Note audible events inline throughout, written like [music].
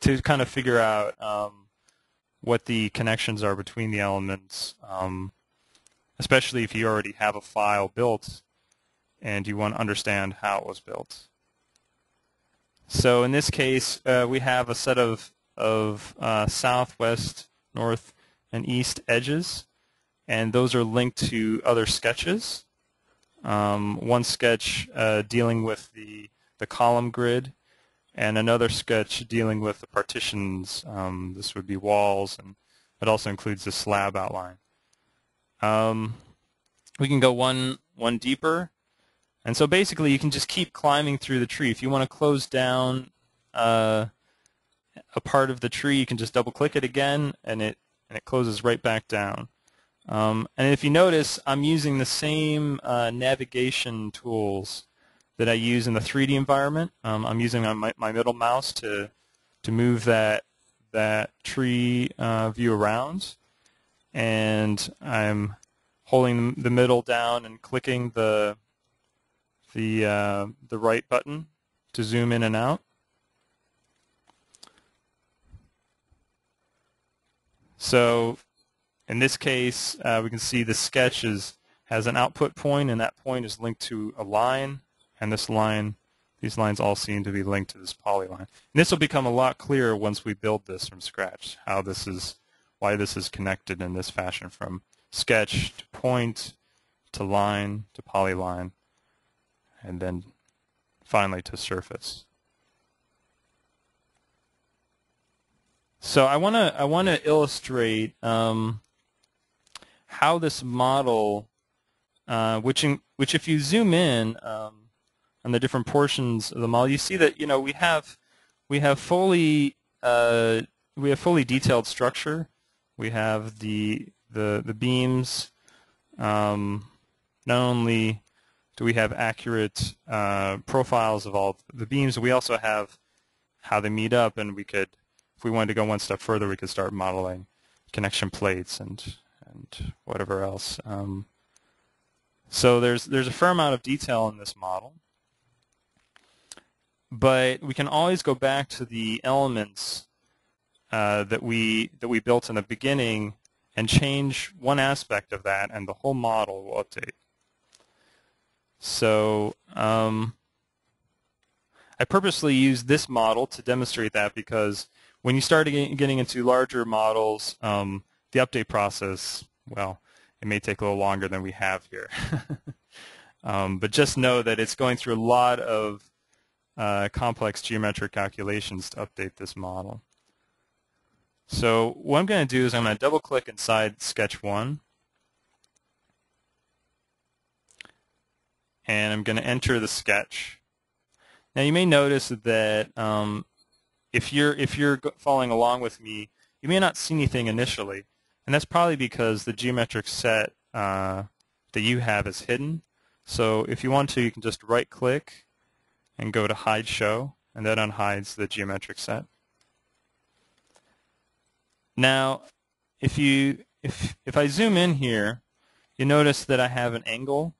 to kind of figure out um, what the connections are between the elements, um, especially if you already have a file built and you want to understand how it was built. So in this case, uh, we have a set of, of uh, southwest, north, and east edges, and those are linked to other sketches. Um, one sketch uh, dealing with the, the column grid, and another sketch dealing with the partitions. Um, this would be walls, and it also includes the slab outline. Um, we can go one one deeper, and so basically you can just keep climbing through the tree. If you want to close down uh, a part of the tree, you can just double-click it again, and it and it closes right back down. Um, and if you notice, I'm using the same uh, navigation tools that I use in the 3D environment. Um, I'm using my, my middle mouse to to move that that tree uh, view around, and I'm holding the middle down and clicking the the uh, the right button to zoom in and out. So in this case, uh, we can see the sketch is, has an output point, and that point is linked to a line and this line, these lines all seem to be linked to this polyline. And this will become a lot clearer once we build this from scratch, how this is, why this is connected in this fashion from sketch to point to line to polyline and then finally to surface. So I want to I want to illustrate um, how this model, uh, which in, which if you zoom in, um, on the different portions of the model, you see that you know we have we have fully uh, we have fully detailed structure. We have the the the beams. Um, not only do we have accurate uh, profiles of all the beams, we also have how they meet up, and we could, if we wanted to go one step further, we could start modeling connection plates and and whatever else. Um, so there's there's a fair amount of detail in this model but we can always go back to the elements uh, that we that we built in the beginning and change one aspect of that, and the whole model will update. So um, I purposely used this model to demonstrate that because when you start getting into larger models, um, the update process, well, it may take a little longer than we have here. [laughs] um, but just know that it's going through a lot of uh, complex geometric calculations to update this model. So what I'm going to do is I'm going to double click inside sketch 1 and I'm going to enter the sketch. Now you may notice that um, if you're if you're following along with me, you may not see anything initially, and that's probably because the geometric set uh, that you have is hidden. So if you want to, you can just right click and go to Hide Show, and that unhides the geometric set. Now, if you if if I zoom in here, you notice that I have an angle,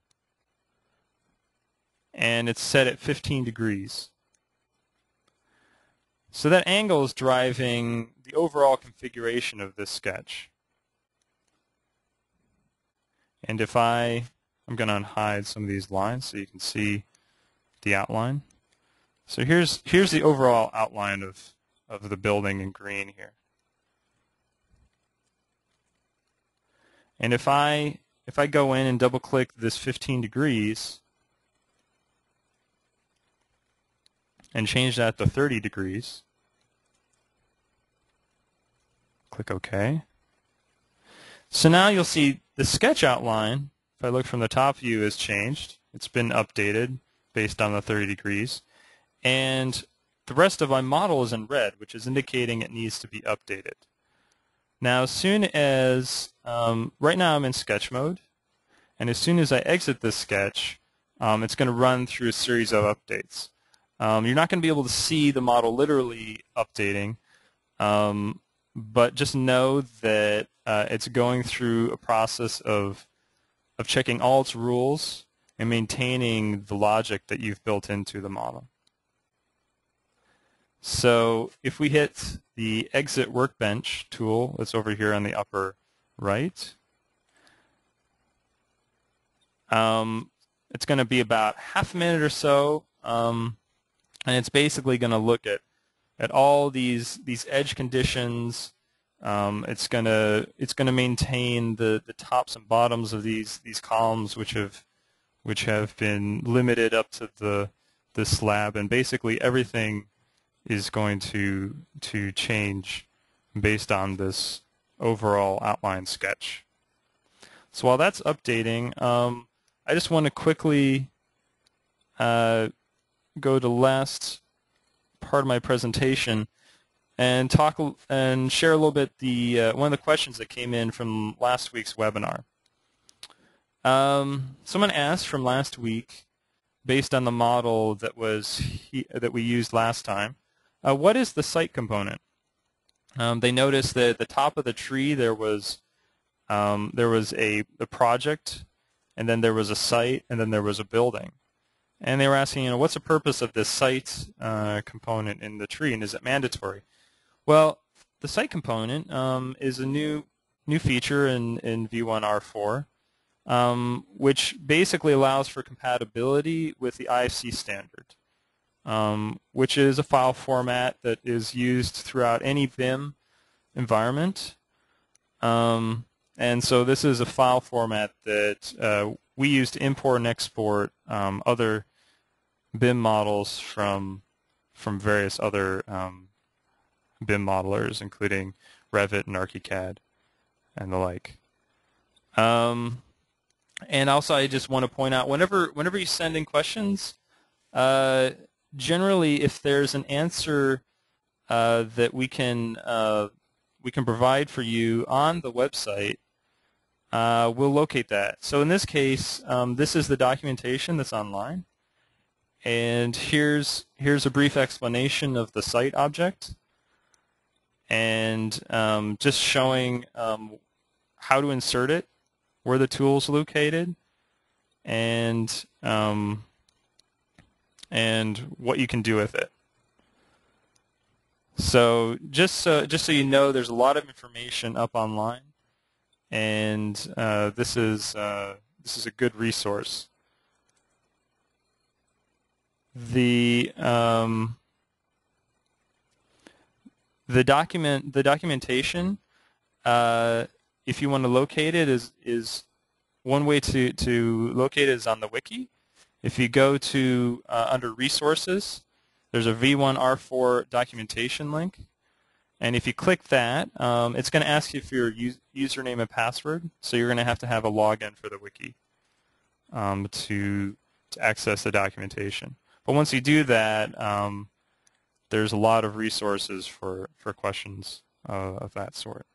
and it's set at 15 degrees. So that angle is driving the overall configuration of this sketch. And if I, I'm going to unhide some of these lines so you can see the outline. So here's here's the overall outline of of the building in green here. And if I if I go in and double click this 15 degrees and change that to 30 degrees, click OK. So now you'll see the sketch outline, if I look from the top view, has changed. It's been updated based on the 30 degrees. And the rest of my model is in red, which is indicating it needs to be updated. Now, as soon as, um, right now I'm in sketch mode, and as soon as I exit this sketch, um, it's going to run through a series of updates. Um, you're not going to be able to see the model literally updating, um, but just know that uh, it's going through a process of, of checking all its rules and maintaining the logic that you've built into the model. So if we hit the exit workbench tool that's over here on the upper right, um, it's going to be about half a minute or so, um, and it's basically going to look at at all these these edge conditions. Um, it's going to it's going to maintain the the tops and bottoms of these these columns, which have which have been limited up to the the slab, and basically everything is going to to change based on this overall outline sketch. So while that's updating, um, I just want to quickly uh, go to last part of my presentation and talk and share a little bit the uh, one of the questions that came in from last week's webinar. Um, someone asked from last week, based on the model that was he, that we used last time, uh, what is the site component? Um, they noticed that at the top of the tree there was um, there was a, a project and then there was a site, and then there was a building. And they were asking, you know, what's the purpose of this site uh, component in the tree, and is it mandatory? Well, the site component um, is a new new feature in, in V1R4, um, which basically allows for compatibility with the IFC standard, um, which is a file format that is used throughout any BIM environment. Um, and so this is a file format that uh, we use to import and export um, other BIM models from from various other um, BIM modelers, including Revit and ArchiCAD and the like. Um, and also, I just want to point out, whenever whenever you send in questions, uh, generally, if there's an answer uh, that we can uh, we can provide for you on the website, uh, we'll locate that. So in this case, um, this is the documentation that's online. And here's, here's a brief explanation of the site object and um, just showing um, how to insert it, where the tool is located, and um, and what you can do with it. So just so just so you know, there's a lot of information up online and uh, this is uh, this is a good resource. The um, the document the documentation, uh, if you want to locate it, is is one way to to locate it is on the wiki. If you go to uh, under resources, there's a V1R4 documentation link and if you click that, um, it's going to ask you for your username and password. So you're going to have to have a login for the wiki um, to, to access the documentation. But once you do that, um, there's a lot of resources for, for questions uh, of that sort.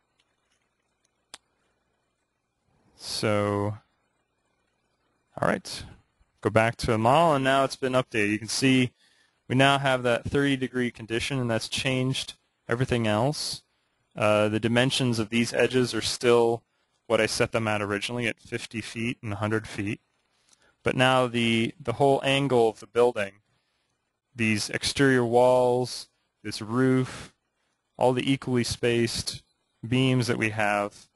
So, all right, go back to a model, and now it's been updated. You can see we now have that 30 degree condition, and that's changed everything else. Uh, the dimensions of these edges are still what I set them at originally at 50 feet and 100 feet. But now the, the whole angle of the building, these exterior walls, this roof, all the equally spaced beams that we have,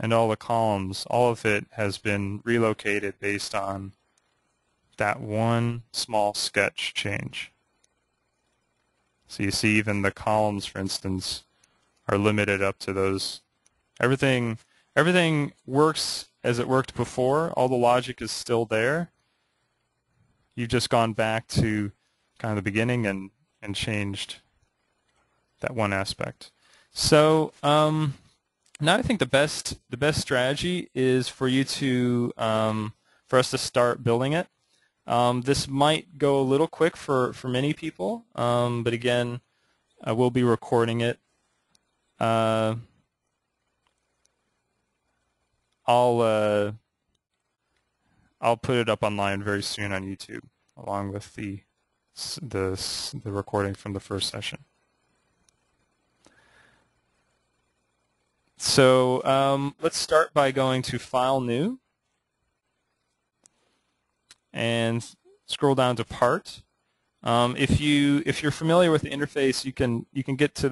and all the columns, all of it has been relocated based on that one small sketch change. So you see even the columns, for instance, are limited up to those. Everything, everything works as it worked before. All the logic is still there. You've just gone back to kind of the beginning and, and changed that one aspect. So um, now I think the best the best strategy is for you to um, for us to start building it. Um, this might go a little quick for, for many people, um, but again, I will be recording it. Uh, I'll uh, I'll put it up online very soon on YouTube, along with the the the recording from the first session. So um, let's start by going to File New. And scroll down to part. Um, if you if you're familiar with the interface, you can you can get to